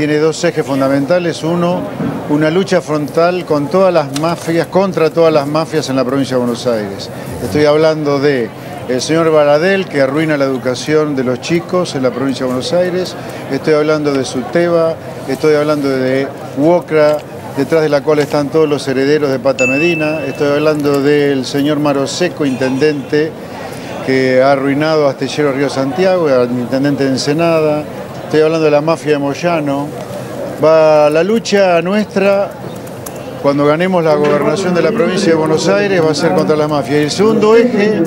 tiene dos ejes fundamentales. Uno, una lucha frontal con todas las mafias, contra todas las mafias en la provincia de Buenos Aires. Estoy hablando de el señor Baradel, que arruina la educación de los chicos en la provincia de Buenos Aires. Estoy hablando de Suteba, estoy hablando de Huocra, detrás de la cual están todos los herederos de Pata Medina. Estoy hablando del señor Maroseco, intendente, que ha arruinado a Astillero Río Santiago, intendente de Ensenada. Estoy hablando de la mafia de Moyano. Va la lucha nuestra cuando ganemos la gobernación de la provincia de Buenos Aires va a ser contra la mafia. Y el segundo eje,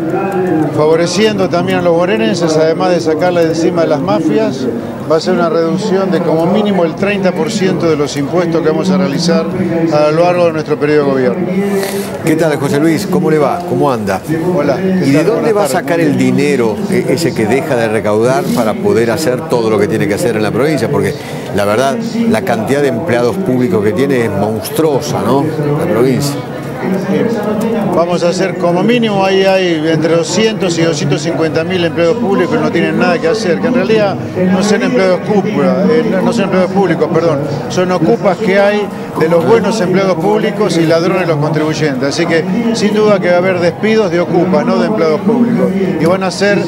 favoreciendo también a los bonaerenses, además de sacarla de encima de las mafias, va a ser una reducción de como mínimo el 30% de los impuestos que vamos a realizar a lo largo de nuestro periodo de gobierno. ¿Qué tal, José Luis? ¿Cómo le va? ¿Cómo anda? Hola. ¿Y de dónde va a sacar el dinero eh, ese que deja de recaudar para poder hacer todo lo que tiene que hacer en la provincia? Porque la verdad, la cantidad de empleados públicos que tiene es monstruosa, ¿no? La provincia. Vamos a hacer como mínimo, ahí hay entre 200 y 250 mil empleados públicos que no tienen nada que hacer, que en realidad no son empleados públicos, eh, no son empleados públicos, perdón, son ocupas que hay de los buenos empleados públicos y ladrones los contribuyentes. Así que sin duda que va a haber despidos de ocupas, no de empleados públicos. Y van a ser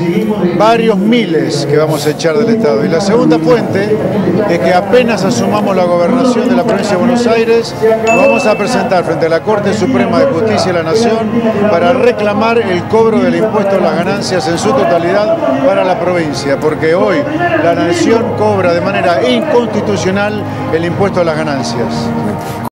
varios miles que vamos a echar del Estado. Y la segunda fuente es que apenas asumamos la gobernación de la provincia de Buenos Aires, vamos a presentar frente a la Corte Suprema de Justicia de la Nación para reclamar el cobro del impuesto a las ganancias en su totalidad para la provincia, porque hoy la Nación cobra de manera inconstitucional el impuesto a las ganancias.